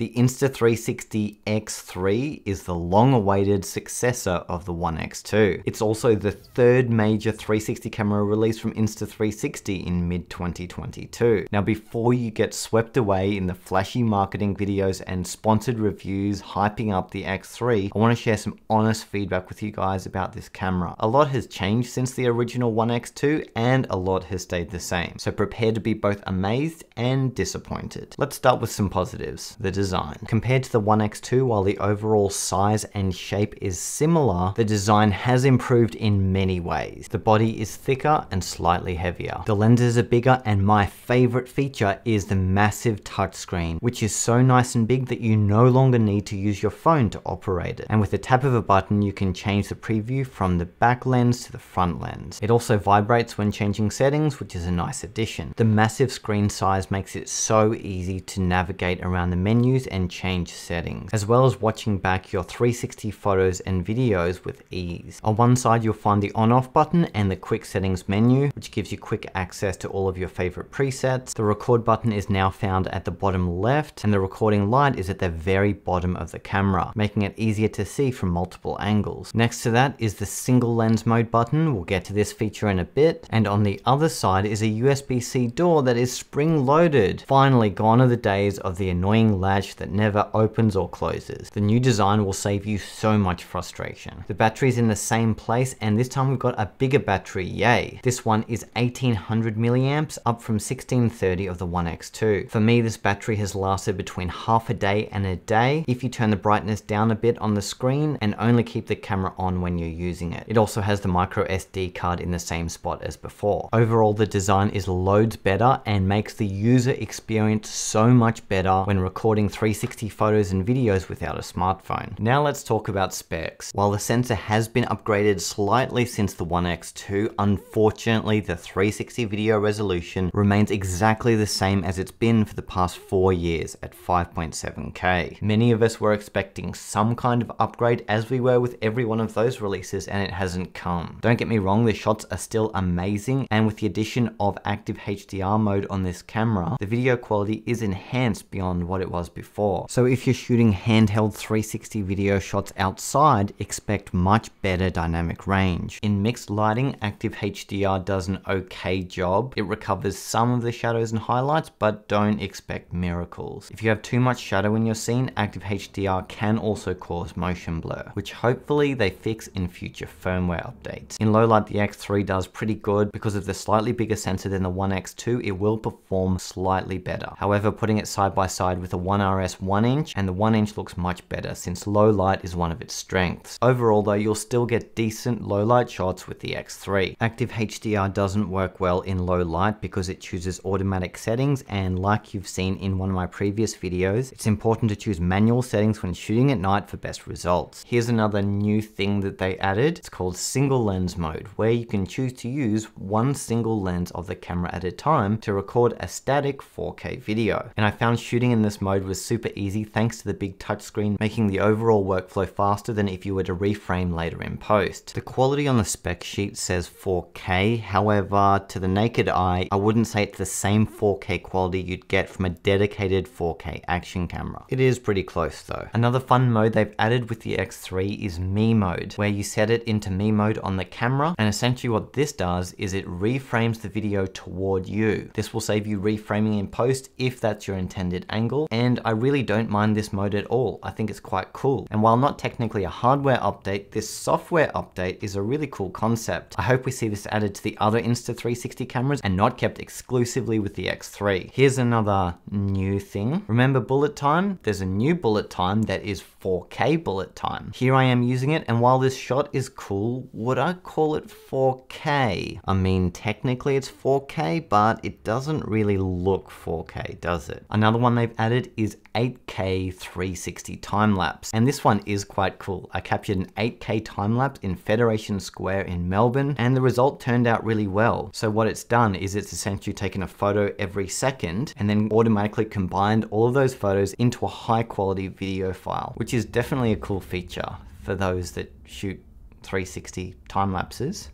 The Insta360 X3 is the long-awaited successor of the One X2. It's also the third major 360 camera release from Insta360 in mid-2022. Now before you get swept away in the flashy marketing videos and sponsored reviews hyping up the X3, I want to share some honest feedback with you guys about this camera. A lot has changed since the original One X2 and a lot has stayed the same, so prepare to be both amazed and disappointed. Let's start with some positives. The design. Compared to the One X2, while the overall size and shape is similar, the design has improved in many ways. The body is thicker and slightly heavier. The lenses are bigger and my favorite feature is the massive touchscreen, which is so nice and big that you no longer need to use your phone to operate it. And with the tap of a button, you can change the preview from the back lens to the front lens. It also vibrates when changing settings, which is a nice addition. The massive screen size makes it so easy to navigate around the menus and change settings, as well as watching back your 360 photos and videos with ease. On one side, you'll find the on off button and the quick settings menu, which gives you quick access to all of your favorite presets. The record button is now found at the bottom left and the recording light is at the very bottom of the camera, making it easier to see from multiple angles. Next to that is the single lens mode button. We'll get to this feature in a bit. And on the other side is a USB-C door that is spring loaded. Finally, gone are the days of the annoying latch that never opens or closes. The new design will save you so much frustration. The battery's in the same place and this time we've got a bigger battery, yay. This one is 1800 milliamps up from 1630 of the One X2. For me, this battery has lasted between half a day and a day if you turn the brightness down a bit on the screen and only keep the camera on when you're using it. It also has the micro SD card in the same spot as before. Overall, the design is loads better and makes the user experience so much better when recording 360 photos and videos without a smartphone. Now let's talk about specs. While the sensor has been upgraded slightly since the One X2, unfortunately the 360 video resolution remains exactly the same as it's been for the past four years at 5.7K. Many of us were expecting some kind of upgrade as we were with every one of those releases and it hasn't come. Don't get me wrong, the shots are still amazing and with the addition of active HDR mode on this camera, the video quality is enhanced beyond what it was before before. So if you're shooting handheld 360 video shots outside, expect much better dynamic range. In mixed lighting, Active HDR does an okay job. It recovers some of the shadows and highlights, but don't expect miracles. If you have too much shadow in your scene, Active HDR can also cause motion blur, which hopefully they fix in future firmware updates. In low light, the X3 does pretty good because of the slightly bigger sensor than the One X2, it will perform slightly better. However, putting it side by side with a 1 RS 1 inch and the 1 inch looks much better since low light is one of its strengths. Overall though, you'll still get decent low light shots with the X3. Active HDR doesn't work well in low light because it chooses automatic settings and like you've seen in one of my previous videos, it's important to choose manual settings when shooting at night for best results. Here's another new thing that they added. It's called single lens mode, where you can choose to use one single lens of the camera at a time to record a static 4K video. And I found shooting in this mode was super easy thanks to the big touchscreen, making the overall workflow faster than if you were to reframe later in post. The quality on the spec sheet says 4K, however, to the naked eye, I wouldn't say it's the same 4K quality you'd get from a dedicated 4K action camera. It is pretty close though. Another fun mode they've added with the X3 is Me mode, where you set it into Me mode on the camera, and essentially what this does is it reframes the video toward you. This will save you reframing in post if that's your intended angle, and really don't mind this mode at all. I think it's quite cool. And while not technically a hardware update, this software update is a really cool concept. I hope we see this added to the other Insta360 cameras and not kept exclusively with the X3. Here's another new thing. Remember bullet time? There's a new bullet time that is 4K bullet time. Here I am using it, and while this shot is cool, would I call it 4K? I mean, technically it's 4K, but it doesn't really look 4K, does it? Another one they've added is 8K 360 time lapse. And this one is quite cool. I captured an 8K time lapse in Federation Square in Melbourne and the result turned out really well. So what it's done is it's essentially taken a photo every second and then automatically combined all of those photos into a high quality video file, which is definitely a cool feature for those that shoot 360 time lapses.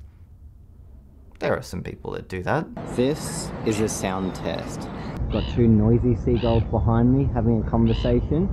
There are some people that do that. This is a sound test. Got two noisy seagulls behind me having a conversation.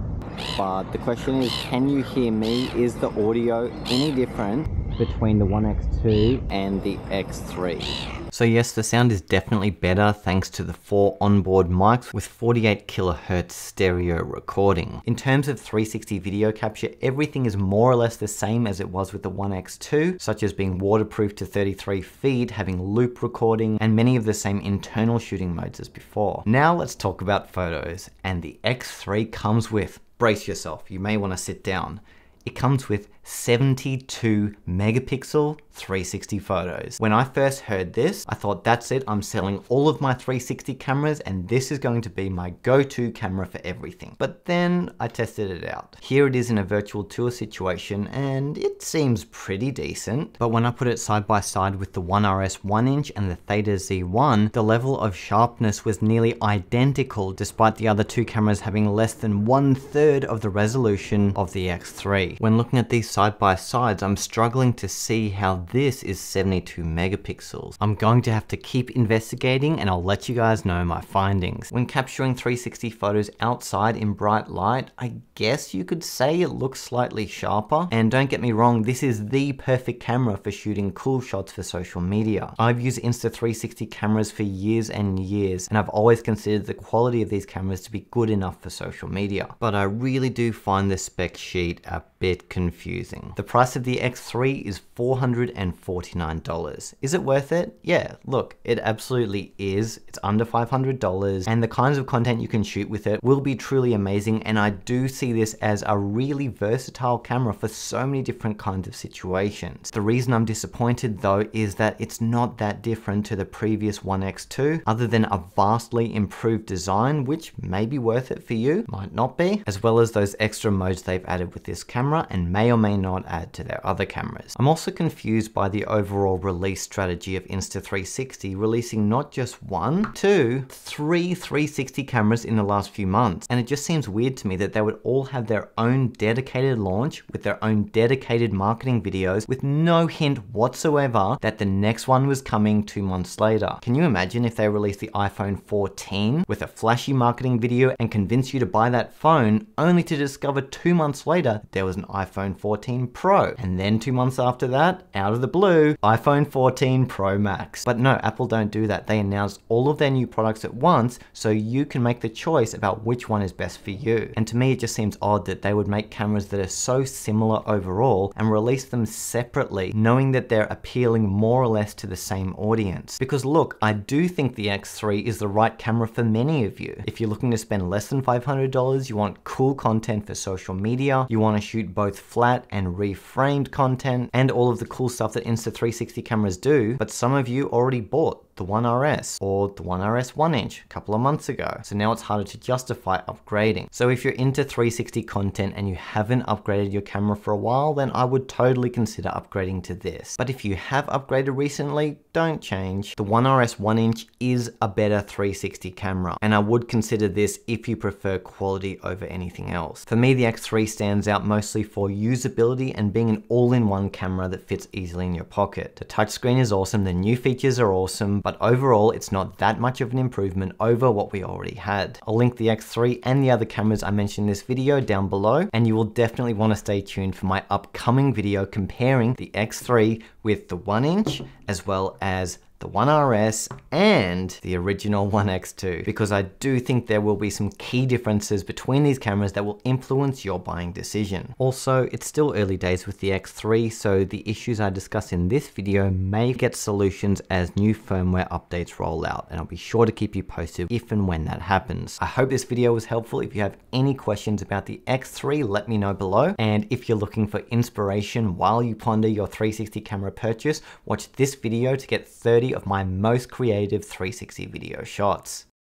But the question is, can you hear me? Is the audio any different between the One X2 and the X3? So yes, the sound is definitely better thanks to the four onboard mics with 48 kilohertz stereo recording. In terms of 360 video capture, everything is more or less the same as it was with the One X2, such as being waterproof to 33 feet, having loop recording, and many of the same internal shooting modes as before. Now let's talk about photos, and the X3 comes with, brace yourself, you may want to sit down, it comes with 72 megapixel 360 photos. When I first heard this, I thought that's it, I'm selling all of my 360 cameras and this is going to be my go-to camera for everything. But then I tested it out. Here it is in a virtual tour situation and it seems pretty decent. But when I put it side by side with the One RS 1 inch and the Theta Z1, the level of sharpness was nearly identical despite the other two cameras having less than one third of the resolution of the X3. When looking at these side by sides, I'm struggling to see how this is 72 megapixels. I'm going to have to keep investigating and I'll let you guys know my findings. When capturing 360 photos outside in bright light, I guess you could say it looks slightly sharper. And don't get me wrong, this is the perfect camera for shooting cool shots for social media. I've used Insta360 cameras for years and years, and I've always considered the quality of these cameras to be good enough for social media. But I really do find the spec sheet a bit confusing. The price of the X3 is $449. Is it worth it? Yeah, look, it absolutely is. It's under $500 and the kinds of content you can shoot with it will be truly amazing and I do see this as a really versatile camera for so many different kinds of situations. The reason I'm disappointed though is that it's not that different to the previous One X2 other than a vastly improved design which may be worth it for you, might not be, as well as those extra modes they've added with this camera camera and may or may not add to their other cameras. I'm also confused by the overall release strategy of Insta360 releasing not just one, two, three 360 cameras in the last few months. And it just seems weird to me that they would all have their own dedicated launch with their own dedicated marketing videos with no hint whatsoever that the next one was coming two months later. Can you imagine if they released the iPhone 14 with a flashy marketing video and convince you to buy that phone only to discover two months later there was an an iPhone 14 Pro. And then two months after that, out of the blue, iPhone 14 Pro Max. But no, Apple don't do that. They announce all of their new products at once so you can make the choice about which one is best for you. And to me, it just seems odd that they would make cameras that are so similar overall and release them separately, knowing that they're appealing more or less to the same audience. Because look, I do think the X3 is the right camera for many of you. If you're looking to spend less than $500, you want cool content for social media, you want to shoot both flat and reframed content and all of the cool stuff that Insta360 cameras do, but some of you already bought the One RS or the One RS 1 inch a couple of months ago. So now it's harder to justify upgrading. So if you're into 360 content and you haven't upgraded your camera for a while, then I would totally consider upgrading to this. But if you have upgraded recently, don't change. The One RS 1 inch is a better 360 camera and I would consider this if you prefer quality over anything else. For me, the X3 stands out mostly for usability and being an all-in-one camera that fits easily in your pocket. The touchscreen is awesome, the new features are awesome, but overall it's not that much of an improvement over what we already had. I'll link the X3 and the other cameras I mentioned in this video down below, and you will definitely want to stay tuned for my upcoming video comparing the X3 with the 1 inch as well as the One RS and the original One X2 because I do think there will be some key differences between these cameras that will influence your buying decision. Also, it's still early days with the X3, so the issues I discuss in this video may get solutions as new firmware updates roll out, and I'll be sure to keep you posted if and when that happens. I hope this video was helpful. If you have any questions about the X3, let me know below. And if you're looking for inspiration while you ponder your 360 camera purchase, watch this video to get 30 of my most creative 360 video shots.